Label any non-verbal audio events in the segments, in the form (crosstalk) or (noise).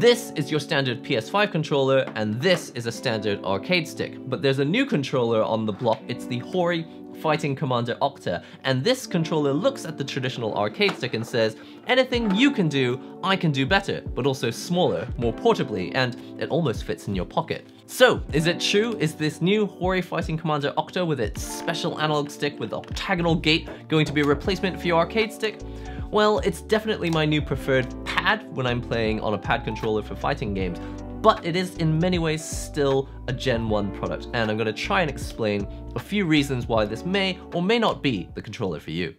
This is your standard PS5 controller, and this is a standard arcade stick. But there's a new controller on the block, it's the Hori Fighting Commander Octa, and this controller looks at the traditional arcade stick and says, anything you can do, I can do better, but also smaller, more portably, and it almost fits in your pocket. So, is it true? Is this new Hori Fighting Commander Octa with its special analog stick with octagonal gate going to be a replacement for your arcade stick? Well, it's definitely my new preferred pad when I'm playing on a pad controller for fighting games, but it is in many ways still a Gen 1 product, and I'm going to try and explain a few reasons why this may or may not be the controller for you.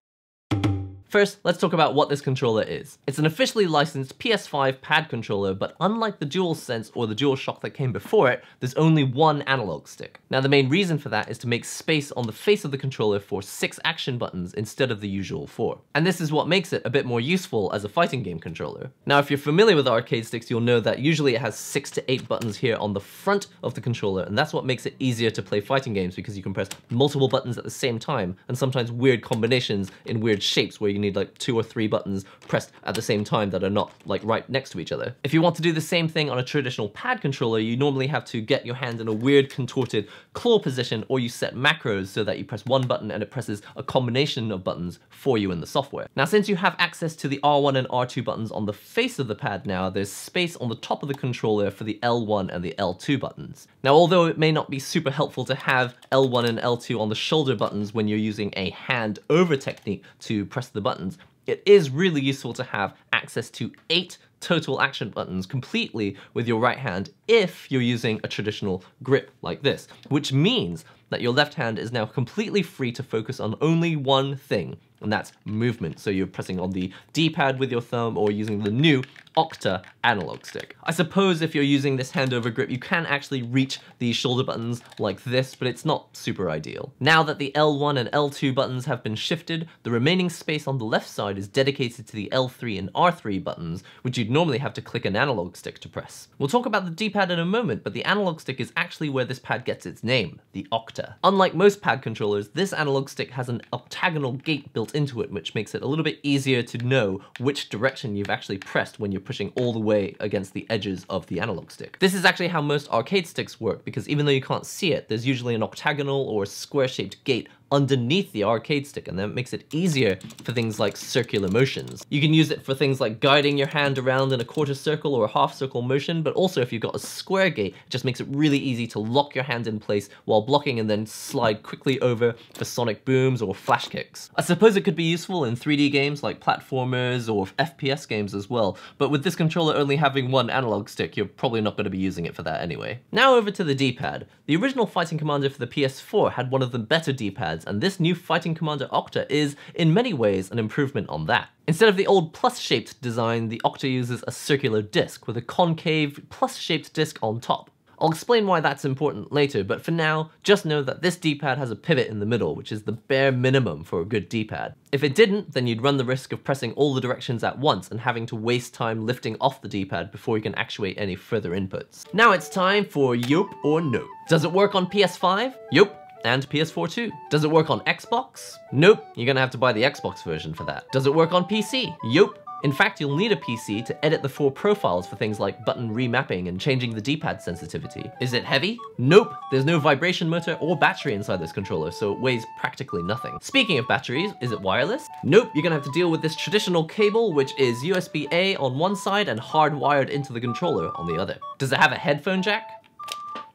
First, let's talk about what this controller is. It's an officially licensed PS5 pad controller, but unlike the DualSense or the DualShock that came before it, there's only one analog stick. Now the main reason for that is to make space on the face of the controller for six action buttons instead of the usual four. And this is what makes it a bit more useful as a fighting game controller. Now if you're familiar with arcade sticks, you'll know that usually it has six to eight buttons here on the front of the controller, and that's what makes it easier to play fighting games because you can press multiple buttons at the same time, and sometimes weird combinations in weird shapes where you need like two or three buttons pressed at the same time that are not like right next to each other. If you want to do the same thing on a traditional pad controller, you normally have to get your hand in a weird contorted claw position or you set macros so that you press one button and it presses a combination of buttons for you in the software. Now, since you have access to the R1 and R2 buttons on the face of the pad now, there's space on the top of the controller for the L1 and the L2 buttons. Now, although it may not be super helpful to have L1 and L2 on the shoulder buttons when you're using a hand over technique to press the buttons, it is really useful to have access to eight total action buttons completely with your right hand if you're using a traditional grip like this, which means that your left hand is now completely free to focus on only one thing, and that's movement. So you're pressing on the D-pad with your thumb or using the new Octa analog stick. I suppose if you're using this hand over grip, you can actually reach the shoulder buttons like this, but it's not super ideal. Now that the L1 and L2 buttons have been shifted, the remaining space on the left side is dedicated to the L3 and R3 buttons, which you'd normally have to click an analog stick to press. We'll talk about the D-pad in a moment, but the analog stick is actually where this pad gets its name, the Octa. Unlike most pad controllers, this analog stick has an octagonal gate built into it, which makes it a little bit easier to know which direction you've actually pressed when you're pushing all the way against the edges of the analog stick. This is actually how most arcade sticks work, because even though you can't see it, there's usually an octagonal or square-shaped gate underneath the arcade stick and that makes it easier for things like circular motions. You can use it for things like guiding your hand around in a quarter circle or a half circle motion, but also if you've got a square gate, it just makes it really easy to lock your hand in place while blocking and then slide quickly over for sonic booms or flash kicks. I suppose it could be useful in 3D games like platformers or FPS games as well, but with this controller only having one analog stick, you're probably not going to be using it for that anyway. Now over to the D-pad. The original Fighting Commander for the PS4 had one of the better D-pads and this new Fighting Commander Octa is, in many ways, an improvement on that. Instead of the old plus-shaped design, the Octa uses a circular disc with a concave plus-shaped disc on top. I'll explain why that's important later, but for now, just know that this D-pad has a pivot in the middle, which is the bare minimum for a good D-pad. If it didn't, then you'd run the risk of pressing all the directions at once and having to waste time lifting off the D-pad before you can actuate any further inputs. Now it's time for Yope or Nope. Does it work on PS5? Yope and PS4 too. Does it work on Xbox? Nope, you're gonna have to buy the Xbox version for that. Does it work on PC? Yup. In fact, you'll need a PC to edit the four profiles for things like button remapping and changing the D-pad sensitivity. Is it heavy? Nope, there's no vibration motor or battery inside this controller, so it weighs practically nothing. Speaking of batteries, is it wireless? Nope, you're gonna have to deal with this traditional cable, which is USB-A on one side and hardwired into the controller on the other. Does it have a headphone jack?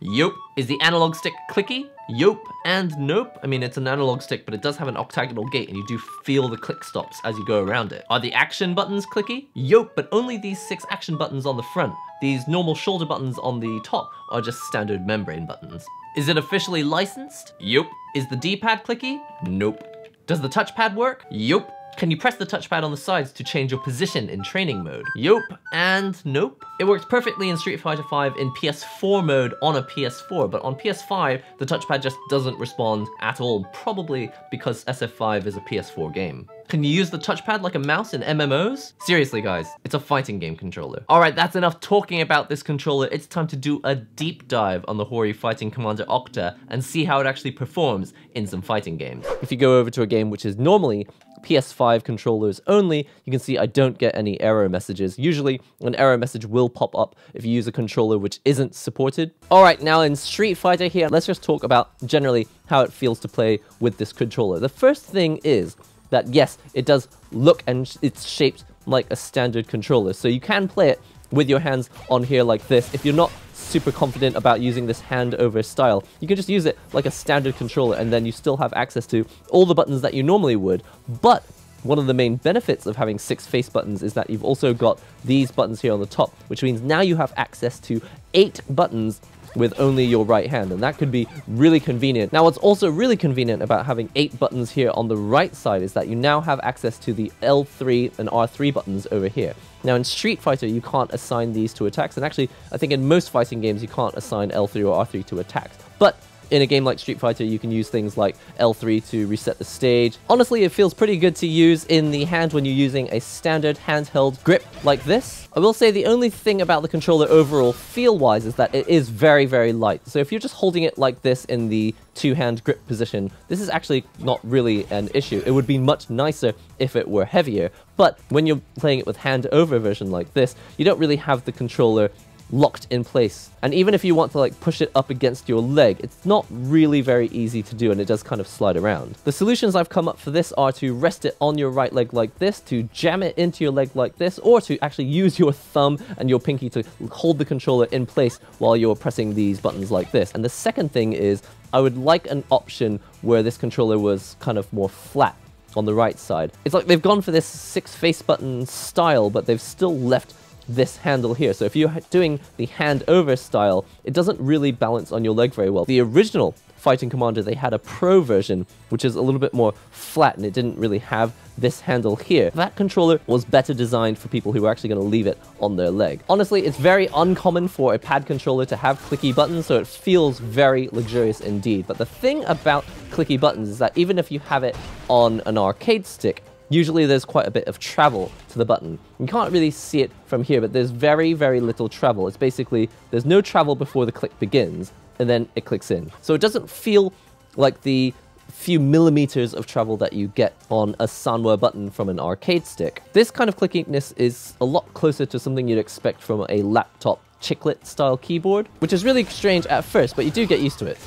Yup. Is the analog stick clicky? Yup and nope. I mean, it's an analog stick, but it does have an octagonal gate and you do feel the click stops as you go around it. Are the action buttons clicky? Yup, but only these six action buttons on the front. These normal shoulder buttons on the top are just standard membrane buttons. Is it officially licensed? Yup. Is the D-pad clicky? Nope. Does the touchpad work? Yup. Can you press the touchpad on the sides to change your position in training mode? Yup and nope. It works perfectly in Street Fighter V in PS4 mode on a PS4, but on PS5, the touchpad just doesn't respond at all, probably because SF5 is a PS4 game. Can you use the touchpad like a mouse in MMOs? Seriously guys, it's a fighting game controller. Alright, that's enough talking about this controller. It's time to do a deep dive on the Hori Fighting Commander Octa and see how it actually performs in some fighting games. If you go over to a game which is normally PS5 controllers only, you can see I don't get any error messages. Usually, an error message will pop up if you use a controller which isn't supported. Alright, now in Street Fighter here, let's just talk about generally how it feels to play with this controller. The first thing is that yes, it does look and it's shaped like a standard controller, so you can play it with your hands on here like this. If you're not super confident about using this hand over style, you can just use it like a standard controller and then you still have access to all the buttons that you normally would. But one of the main benefits of having six face buttons is that you've also got these buttons here on the top, which means now you have access to eight buttons with only your right hand, and that could be really convenient. Now, what's also really convenient about having eight buttons here on the right side is that you now have access to the L3 and R3 buttons over here. Now, in Street Fighter, you can't assign these to attacks, and actually, I think in most fighting games, you can't assign L3 or R3 to attacks. But in a game like Street Fighter, you can use things like L3 to reset the stage. Honestly, it feels pretty good to use in the hand when you're using a standard handheld grip like this. I will say the only thing about the controller overall feel-wise is that it is very, very light. So if you're just holding it like this in the two-hand grip position, this is actually not really an issue. It would be much nicer if it were heavier, but when you're playing it with hand-over version like this, you don't really have the controller locked in place. And even if you want to like push it up against your leg, it's not really very easy to do and it does kind of slide around. The solutions I've come up for this are to rest it on your right leg like this, to jam it into your leg like this, or to actually use your thumb and your pinky to hold the controller in place while you're pressing these buttons like this. And the second thing is I would like an option where this controller was kind of more flat on the right side. It's like they've gone for this six face button style, but they've still left this handle here. So if you're doing the hand over style, it doesn't really balance on your leg very well. The original Fighting Commander, they had a Pro version, which is a little bit more flat and it didn't really have this handle here. That controller was better designed for people who are actually going to leave it on their leg. Honestly, it's very uncommon for a pad controller to have clicky buttons, so it feels very luxurious indeed. But the thing about clicky buttons is that even if you have it on an arcade stick, Usually there's quite a bit of travel to the button. You can't really see it from here, but there's very, very little travel. It's basically, there's no travel before the click begins, and then it clicks in. So it doesn't feel like the few millimeters of travel that you get on a Sanwa button from an arcade stick. This kind of clickiness is a lot closer to something you'd expect from a laptop chiclet style keyboard, which is really strange at first, but you do get used to it.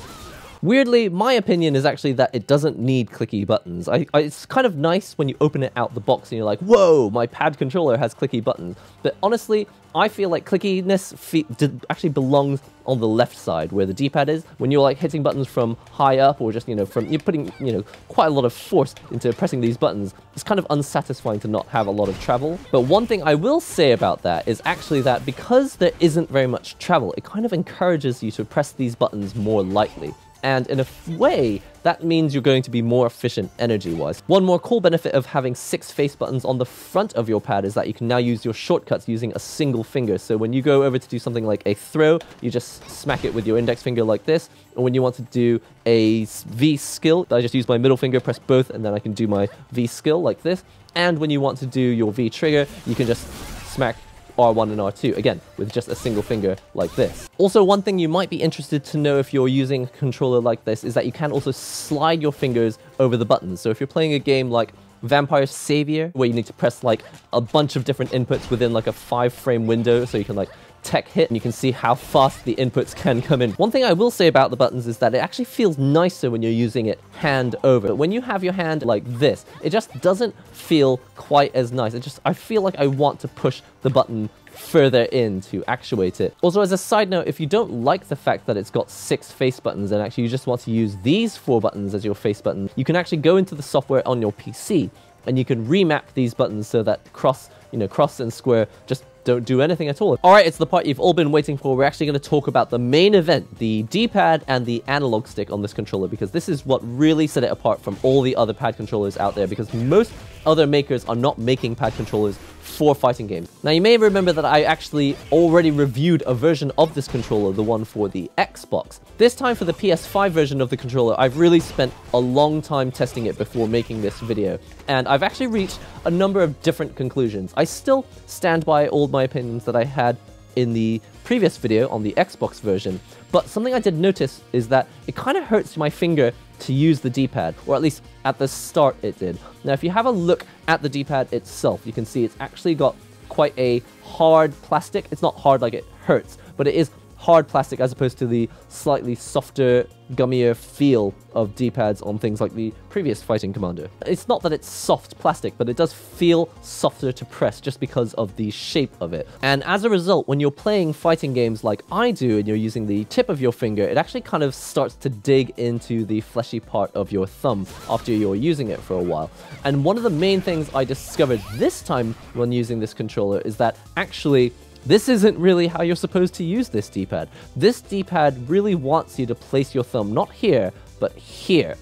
Weirdly, my opinion is actually that it doesn't need clicky buttons. I, I, it's kind of nice when you open it out the box and you're like, whoa, my pad controller has clicky buttons. But honestly, I feel like clickiness fe actually belongs on the left side where the D-pad is. When you're like hitting buttons from high up or just, you know, from you're putting, you know, quite a lot of force into pressing these buttons, it's kind of unsatisfying to not have a lot of travel. But one thing I will say about that is actually that because there isn't very much travel, it kind of encourages you to press these buttons more lightly and in a way, that means you're going to be more efficient energy-wise. One more cool benefit of having six face buttons on the front of your pad is that you can now use your shortcuts using a single finger. So when you go over to do something like a throw, you just smack it with your index finger like this. And when you want to do a V skill, I just use my middle finger, press both, and then I can do my V skill like this. And when you want to do your V trigger, you can just smack R1 and R2, again, with just a single finger like this. Also, one thing you might be interested to know if you're using a controller like this is that you can also slide your fingers over the buttons. So if you're playing a game like Vampire Savior, where you need to press like a bunch of different inputs within like a five frame window, so you can like tech hit and you can see how fast the inputs can come in. One thing I will say about the buttons is that it actually feels nicer when you're using it hand over. But when you have your hand like this, it just doesn't feel quite as nice. It just, I feel like I want to push the button further in to actuate it. Also, as a side note, if you don't like the fact that it's got six face buttons and actually you just want to use these four buttons as your face button, you can actually go into the software on your PC and you can remap these buttons so that cross, you know, cross and square just don't do anything at all. All right, it's the part you've all been waiting for. We're actually going to talk about the main event, the D-pad and the analog stick on this controller, because this is what really set it apart from all the other pad controllers out there, because most other makers are not making pad controllers for fighting games. Now you may remember that I actually already reviewed a version of this controller, the one for the Xbox. This time for the PS5 version of the controller, I've really spent a long time testing it before making this video, and I've actually reached a number of different conclusions. I still stand by all my opinions that I had in the previous video on the Xbox version, but something I did notice is that it kind of hurts my finger to use the D-pad, or at least at the start it did. Now if you have a look at the D-pad itself, you can see it's actually got quite a hard plastic. It's not hard like it hurts, but it is hard plastic as opposed to the slightly softer, gummier feel of D-pads on things like the previous Fighting Commander. It's not that it's soft plastic, but it does feel softer to press just because of the shape of it. And as a result, when you're playing fighting games like I do and you're using the tip of your finger, it actually kind of starts to dig into the fleshy part of your thumb after you're using it for a while. And one of the main things I discovered this time when using this controller is that actually this isn't really how you're supposed to use this D-pad. This D-pad really wants you to place your thumb not here, but here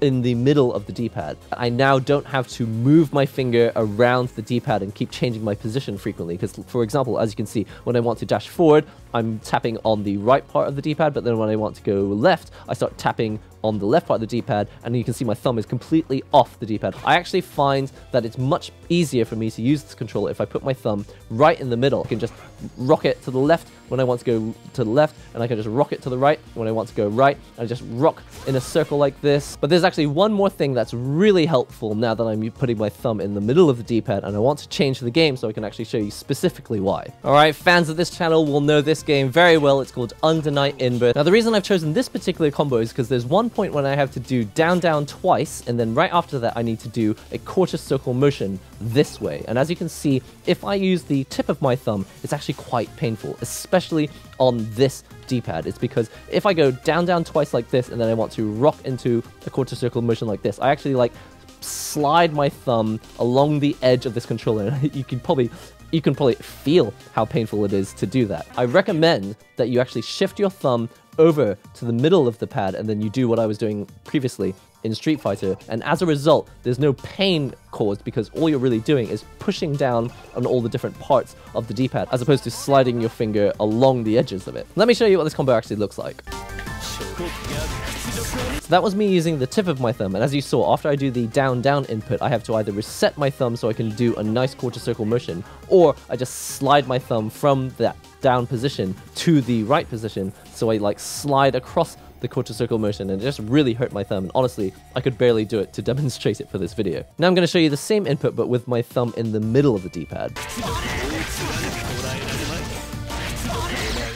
in the middle of the D-pad. I now don't have to move my finger around the D-pad and keep changing my position frequently because for example, as you can see, when I want to dash forward, I'm tapping on the right part of the D-pad, but then when I want to go left, I start tapping on the left part of the D-pad, and you can see my thumb is completely off the D-pad. I actually find that it's much easier for me to use this controller if I put my thumb right in the middle. I can just rock it to the left when I want to go to the left, and I can just rock it to the right when I want to go right, and I just rock in a circle like this. But there's actually one more thing that's really helpful now that I'm putting my thumb in the middle of the D-pad, and I want to change the game so I can actually show you specifically why. Alright, fans of this channel will know this game very well. It's called Under Night In-Birth. Now, the reason I've chosen this particular combo is because there's one point when I have to do down, down twice, and then right after that, I need to do a quarter circle motion this way. And as you can see, if I use the tip of my thumb, it's actually quite painful, especially on this D-pad. It's because if I go down, down twice like this, and then I want to rock into a quarter circle motion like this, I actually like slide my thumb along the edge of this controller. (laughs) you can probably you can probably feel how painful it is to do that. I recommend that you actually shift your thumb over to the middle of the pad and then you do what I was doing previously in Street Fighter. And as a result, there's no pain caused because all you're really doing is pushing down on all the different parts of the D-pad as opposed to sliding your finger along the edges of it. Let me show you what this combo actually looks like. So that was me using the tip of my thumb, and as you saw, after I do the down-down input, I have to either reset my thumb so I can do a nice quarter circle motion, or I just slide my thumb from that down position to the right position, so I like slide across the quarter circle motion and it just really hurt my thumb and honestly I could barely do it to demonstrate it for this video. Now I'm going to show you the same input but with my thumb in the middle of the D-pad.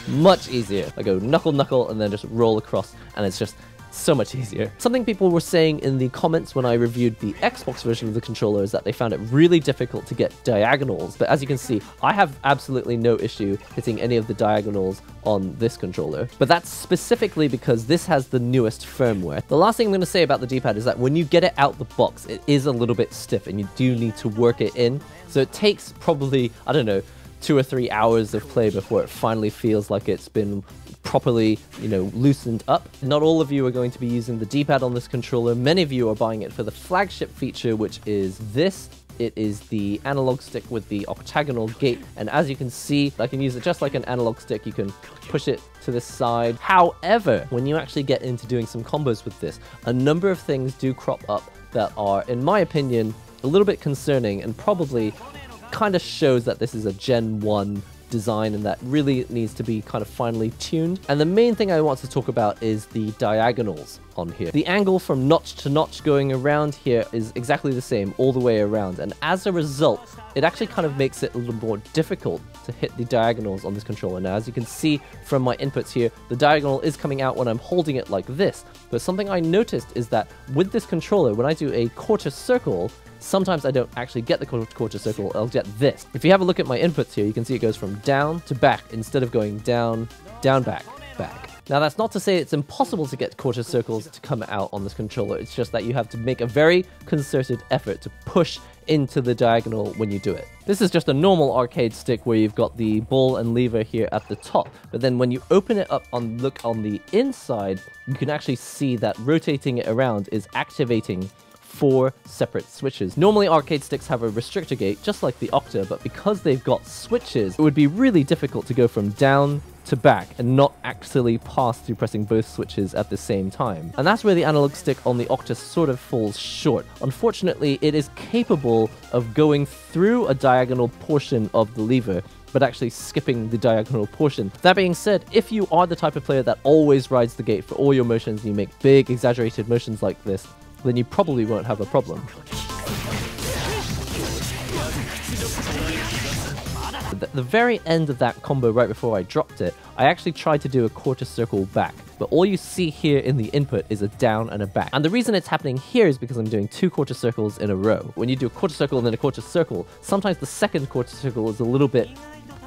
Much easier. I go knuckle knuckle and then just roll across and it's just so much easier. Something people were saying in the comments when I reviewed the Xbox version of the controller is that they found it really difficult to get diagonals, but as you can see, I have absolutely no issue hitting any of the diagonals on this controller. But that's specifically because this has the newest firmware. The last thing I'm going to say about the D-pad is that when you get it out the box, it is a little bit stiff and you do need to work it in. So it takes probably, I don't know, two or three hours of play before it finally feels like it's been properly, you know, loosened up. Not all of you are going to be using the D-pad on this controller. Many of you are buying it for the flagship feature, which is this. It is the analog stick with the octagonal gate, and as you can see, I can use it just like an analog stick. You can push it to the side. However, when you actually get into doing some combos with this, a number of things do crop up that are, in my opinion, a little bit concerning and probably kind of shows that this is a Gen 1 design and that really needs to be kind of finely tuned. And the main thing I want to talk about is the diagonals on here. The angle from notch to notch going around here is exactly the same all the way around. And as a result, it actually kind of makes it a little more difficult to hit the diagonals on this controller. Now, as you can see from my inputs here, the diagonal is coming out when I'm holding it like this. But something I noticed is that with this controller, when I do a quarter circle, Sometimes I don't actually get the quarter circle, I'll get this. If you have a look at my inputs here, you can see it goes from down to back instead of going down, down, back, back. Now that's not to say it's impossible to get quarter circles to come out on this controller, it's just that you have to make a very concerted effort to push into the diagonal when you do it. This is just a normal arcade stick where you've got the ball and lever here at the top, but then when you open it up and look on the inside, you can actually see that rotating it around is activating four separate switches. Normally arcade sticks have a restrictor gate, just like the Octa, but because they've got switches, it would be really difficult to go from down to back and not actually pass through pressing both switches at the same time. And that's where the analog stick on the Octa sort of falls short. Unfortunately, it is capable of going through a diagonal portion of the lever, but actually skipping the diagonal portion. That being said, if you are the type of player that always rides the gate for all your motions and you make big exaggerated motions like this, then you probably won't have a problem. At the very end of that combo right before I dropped it, I actually tried to do a quarter circle back, but all you see here in the input is a down and a back. And the reason it's happening here is because I'm doing two quarter circles in a row. When you do a quarter circle and then a quarter circle, sometimes the second quarter circle is a little bit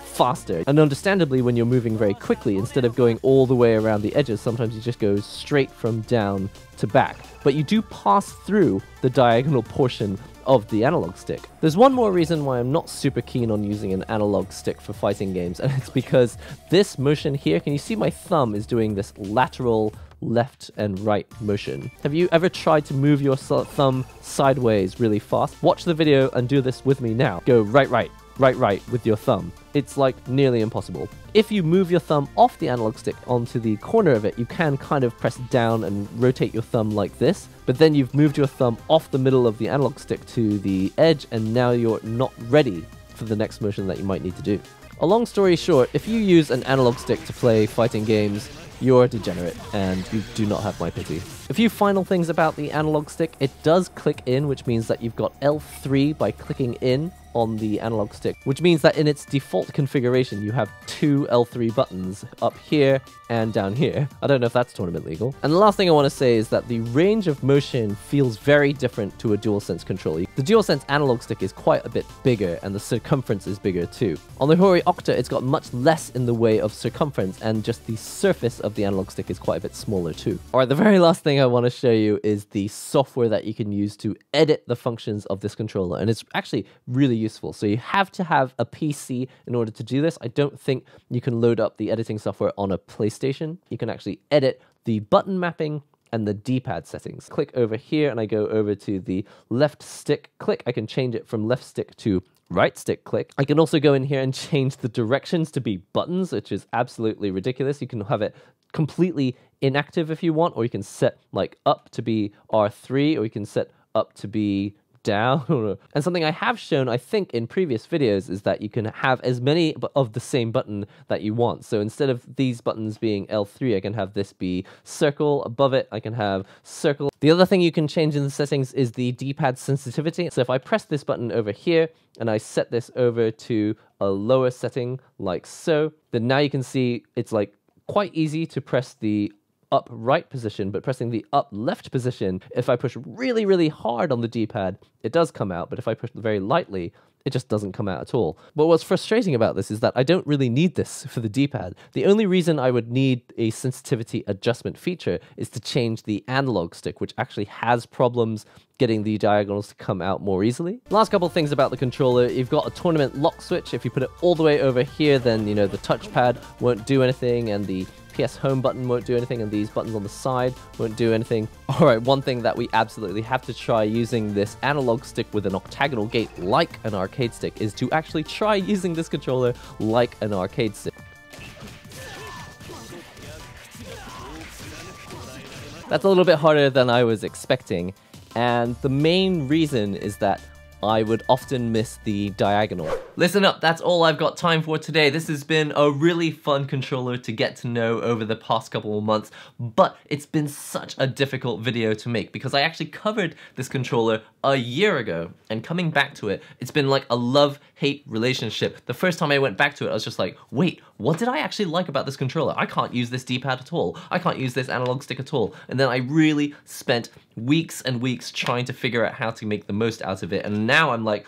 faster. And understandably, when you're moving very quickly, instead of going all the way around the edges, sometimes you just go straight from down to back. But you do pass through the diagonal portion of the analog stick. There's one more reason why I'm not super keen on using an analog stick for fighting games, and it's because this motion here, can you see my thumb is doing this lateral left and right motion. Have you ever tried to move your thumb sideways really fast? Watch the video and do this with me now. Go right, right, right, right with your thumb. It's like nearly impossible. If you move your thumb off the analog stick onto the corner of it, you can kind of press down and rotate your thumb like this, but then you've moved your thumb off the middle of the analog stick to the edge, and now you're not ready for the next motion that you might need to do. A long story short, if you use an analog stick to play fighting games, you're a degenerate, and you do not have my pity. A few final things about the analog stick. It does click in, which means that you've got L3 by clicking in on the analog stick, which means that in its default configuration, you have two L3 buttons up here and down here. I don't know if that's tournament legal. And the last thing I want to say is that the range of motion feels very different to a DualSense controller. The DualSense analog stick is quite a bit bigger and the circumference is bigger too. On the Hori Octa, it's got much less in the way of circumference and just the surface of the analog stick is quite a bit smaller too. Alright, the very last thing I want to show you is the software that you can use to edit the functions of this controller and it's actually really useful. So you have to have a PC in order to do this. I don't think you can load up the editing software on a PlayStation. You can actually edit the button mapping and the D-pad settings. Click over here and I go over to the left stick click. I can change it from left stick to right stick click. I can also go in here and (laughs) change the directions to be buttons, which is absolutely ridiculous. You can have it completely inactive if you want, or you can set like up to be R3, or you can set up to be (laughs) down. and something I have shown, I think, in previous videos is that you can have as many of the same button that you want. So instead of these buttons being L3, I can have this be circle. Above it, I can have circle. The other thing you can change in the settings is the D-pad sensitivity. So if I press this button over here and I set this over to a lower setting like so, then now you can see it's like quite easy to press the up right position, but pressing the up left position, if I push really, really hard on the D-pad, it does come out, but if I push very lightly, it just doesn't come out at all. But what's frustrating about this is that I don't really need this for the D-pad. The only reason I would need a sensitivity adjustment feature is to change the analog stick, which actually has problems getting the diagonals to come out more easily. Last couple things about the controller, you've got a tournament lock switch. If you put it all the way over here, then, you know, the touchpad won't do anything and the PS Home button won't do anything, and these buttons on the side won't do anything. (laughs) Alright, one thing that we absolutely have to try using this analog stick with an octagonal gate like an arcade stick is to actually try (laughs) using this controller like an arcade stick. That's a little bit harder than I was expecting, and the main reason is that I would often miss the diagonal. Listen up, that's all I've got time for today. This has been a really fun controller to get to know over the past couple of months, but it's been such a difficult video to make because I actually covered this controller a year ago, and coming back to it, it's been like a love-hate relationship. The first time I went back to it, I was just like, wait, what did I actually like about this controller? I can't use this D-pad at all. I can't use this analog stick at all. And then I really spent weeks and weeks trying to figure out how to make the most out of it, and now I'm like,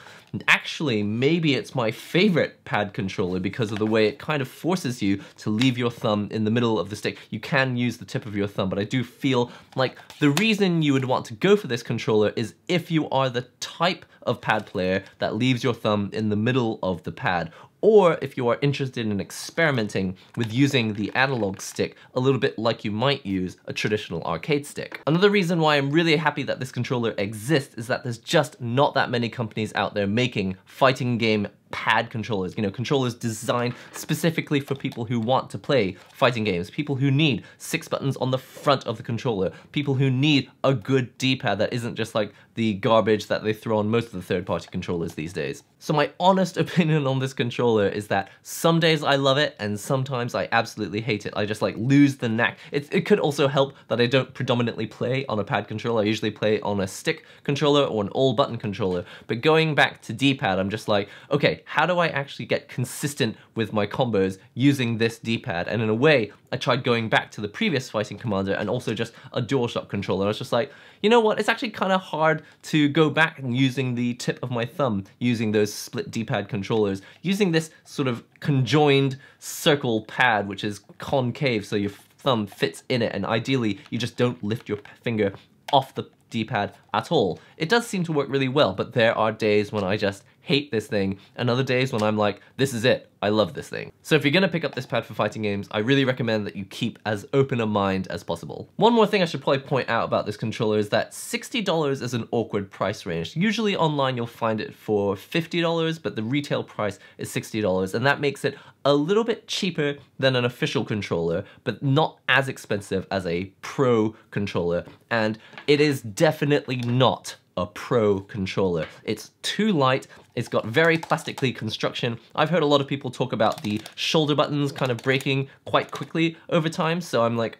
actually, maybe it's my favorite pad controller because of the way it kind of forces you to leave your thumb in the middle of the stick. You can use the tip of your thumb, but I do feel like the reason you would want to go for this controller is if you are the type of pad player that leaves your thumb in the middle of the pad, or if you are interested in experimenting with using the analog stick a little bit like you might use a traditional arcade stick. Another reason why I'm really happy that this controller exists is that there's just not that many companies out there making fighting game pad controllers, you know, controllers designed specifically for people who want to play fighting games, people who need six buttons on the front of the controller, people who need a good D-pad that isn't just like the garbage that they throw on most of the third-party controllers these days. So my honest (laughs) opinion on this controller is that some days I love it and sometimes I absolutely hate it. I just like lose the knack. It, it could also help that I don't predominantly play on a pad controller. I usually play on a stick controller or an all-button controller. But going back to D-pad, I'm just like, okay, how do I actually get consistent with my combos using this D-pad? And in a way, I tried going back to the previous Fighting Commander and also just a DualShock controller. I was just like, you know what, it's actually kind of hard to go back and using the tip of my thumb, using those split D-pad controllers, using this sort of conjoined circle pad, which is concave, so your thumb fits in it, and ideally you just don't lift your finger off the D-pad at all. It does seem to work really well, but there are days when I just hate this thing, and other days when I'm like, this is it, I love this thing. So if you're gonna pick up this pad for fighting games, I really recommend that you keep as open a mind as possible. One more thing I should probably point out about this controller is that $60 is an awkward price range. Usually online you'll find it for $50, but the retail price is $60, and that makes it a little bit cheaper than an official controller, but not as expensive as a pro controller, and it is definitely not a pro controller. It's too light, it's got very plastically construction. I've heard a lot of people talk about the shoulder buttons kind of breaking quite quickly over time, so I'm like,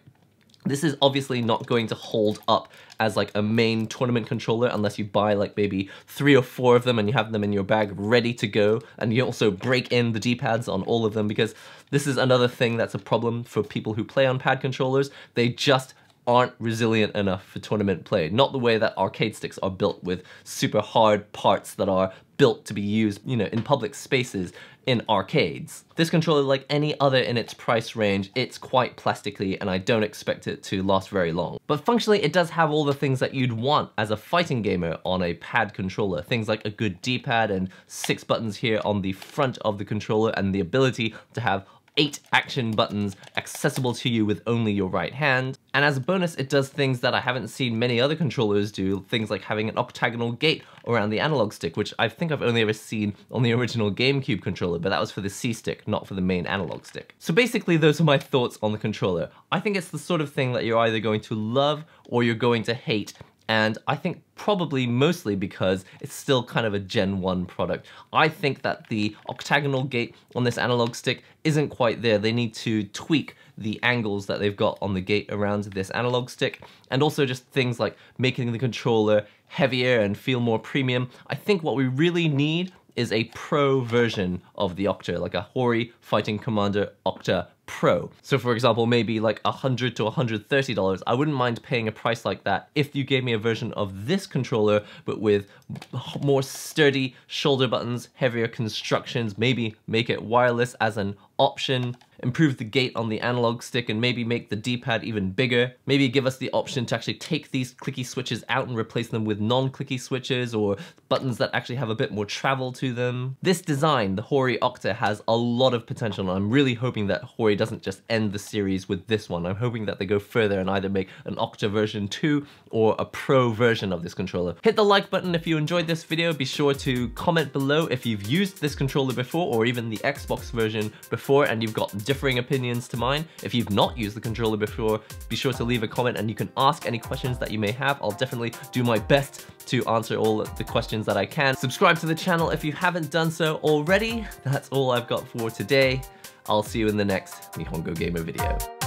this is obviously not going to hold up as like a main tournament controller unless you buy like maybe three or four of them and you have them in your bag ready to go and you also break in the D-pads on all of them because this is another thing that's a problem for people who play on pad controllers. They just aren't resilient enough for tournament play. Not the way that arcade sticks are built with super hard parts that are built to be used, you know, in public spaces in arcades. This controller, like any other in its price range, it's quite plastically and I don't expect it to last very long. But functionally, it does have all the things that you'd want as a fighting gamer on a pad controller. Things like a good D-pad and six buttons here on the front of the controller and the ability to have eight action buttons accessible to you with only your right hand. And as a bonus, it does things that I haven't seen many other controllers do, things like having an octagonal gate around the analog stick, which I think I've only ever seen on the original GameCube controller, but that was for the C-stick, not for the main analog stick. So basically, those are my thoughts on the controller. I think it's the sort of thing that you're either going to love or you're going to hate, and I think probably mostly because it's still kind of a Gen 1 product. I think that the octagonal gate on this analog stick isn't quite there. They need to tweak the angles that they've got on the gate around this analog stick, and also just things like making the controller heavier and feel more premium. I think what we really need is a pro version of the Octa, like a Hori Fighting Commander Octa Pro. So for example, maybe like 100 to $130. I wouldn't mind paying a price like that if you gave me a version of this controller, but with more sturdy shoulder buttons, heavier constructions, maybe make it wireless as an option, improve the gate on the analog stick and maybe make the D-pad even bigger. Maybe give us the option to actually take these clicky switches out and replace them with non-clicky switches or buttons that actually have a bit more travel to them. This design, the Hori Octa, has a lot of potential and I'm really hoping that Hori doesn't just end the series with this one. I'm hoping that they go further and either make an Octa version 2 or a pro version of this controller. Hit the like button if you enjoyed this video. Be sure to comment below if you've used this controller before or even the Xbox version before and you've got differing opinions to mine. If you've not used the controller before, be sure to leave a comment and you can ask any questions that you may have. I'll definitely do my best to answer all the questions that I can. Subscribe to the channel if you haven't done so already. That's all I've got for today. I'll see you in the next Nihongo Gamer video.